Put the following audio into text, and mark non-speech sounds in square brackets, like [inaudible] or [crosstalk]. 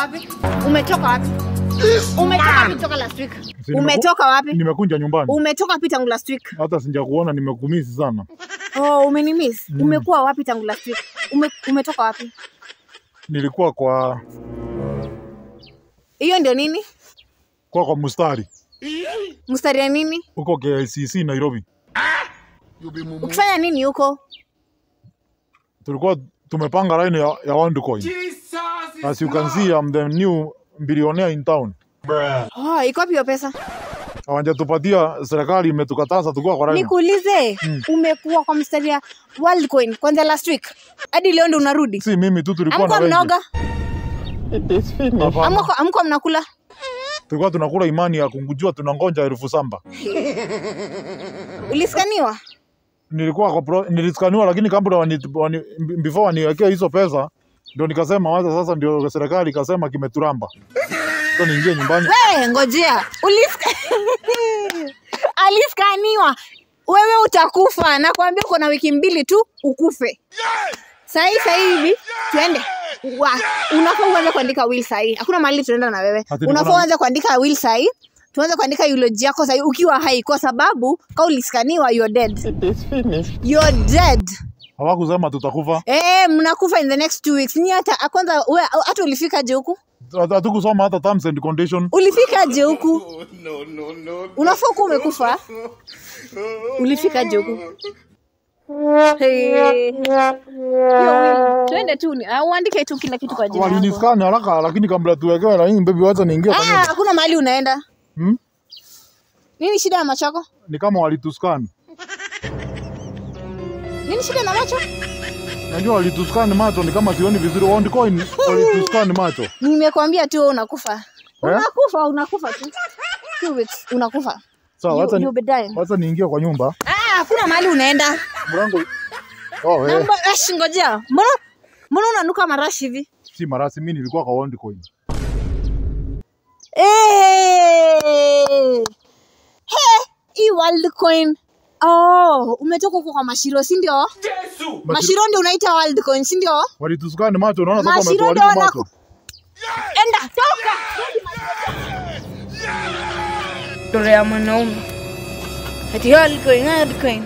wapi? Umetoka wapi? Umetoka wapi toka last week? Umetoka wapi? Nimekunja nyumbani. Umetoka wapi tangu last week? Hata sijakuona nimekumisi sana. Oh, umenimiss. Umekuwa wapi tangu last week? Ume, umetoka wapi? Nilikuwa kwa Hiyo ndio nini? kwa kwa mstari Mstari ya nini? huko KICC Nairobi. Ukifanya nini huko? Tulikuwa tumepanga line ya, ya OneCoin. As you can see, I'm the new billionaire in town. Oh, iko wapi hiyo pesa? Hawajatupatia, serikali imetukataza tukiwa kwa line. Nikuulize, umekuwa kwa mstari ya Worldcoin kwanza last week hadi leo ndo unarudi? Si mimi tu tulikuwa na mnaoga? finished. Amko amko mnakula? Tulikuwa tunakula imani ya kungujua tunangonja elfu samba. Uliskaniwa? Nilikuwa kwa pro, niliskaniwa lakini kabla wani, wani, before waniwekea hizo pesa ndio nikasema waza sasa, ndio serikali ikasema kimeturamba, so niingie nyumbani. Wewe ngojea. Uliska... [laughs] Aliskaniwa. Wewe utakufa. Nakwambia uko na wiki mbili tu ukufe. Sahi sahi hivi twende. Wa, unafaa uanze kuandika will sahi. Hakuna mahali tunaenda na wewe. Unafaa uanze kuandika will sahi. Tuanze kuandika eulogy yako sahi ukiwa hai kwa sababu kama uliskaniwa you're dead. You're dead. Hawakusema tutakufa, Eh, mnakufa in the next two weeks. Ni hata kwanza wewe hata ulifikaje huku? Hatu- hatukusoma hata terms and condition. Ulifikaje [laughs] huku? No, no, Unafaa kuwa umekufa. Ulifikaje huku? Hey. Yo, tu ni- ah, uandike tu kila kitu kwa jina lako. Waliniskani haraka, lakini kabla tuwekewe laini, baby, wacha niingie kwa Ah, hakuna mahali unaenda. Hmm? Nini shida ya macho yako? Ni kama walituskani, Nini shida na macho? najua walituskani macho, ni kama sioni vizuri. OneCoin walituskani macho. Nimekwambia tu wewe unakufa. Eh? Unakufa, unakufa tu. Two weeks unakufa. Sawa, You- wacha niingie kwa nyumba. Ah, hakuna mahali unaenda. Mlango oh, eh. Namba, ash, ngojea. Mbona mbona unanuka marashi hivi? si marashi, mimi nilikuwa kwa OneCoin. Hey! Hey, hii Worldcoin. Oh, umetoka huko kwa Mashiro, si ndio? Mashiro ndio unaita Worldcoin, si ndio? Walituskani macho, unaona sasa Mashiro ndio macho. Enda, toka. Story ya mwanaume ati Worldcoin, Worldcoin.